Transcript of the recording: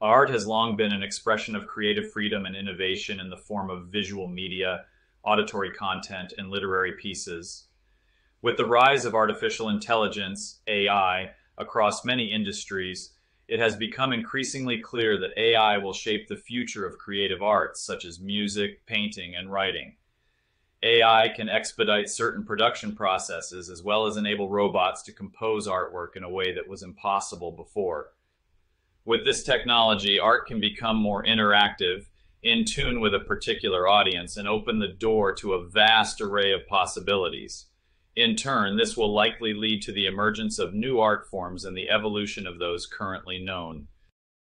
Art has long been an expression of creative freedom and innovation in the form of visual media, auditory content, and literary pieces. With the rise of artificial intelligence, AI, across many industries, it has become increasingly clear that AI will shape the future of creative arts, such as music, painting, and writing. AI can expedite certain production processes as well as enable robots to compose artwork in a way that was impossible before. With this technology, art can become more interactive, in tune with a particular audience, and open the door to a vast array of possibilities. In turn, this will likely lead to the emergence of new art forms and the evolution of those currently known.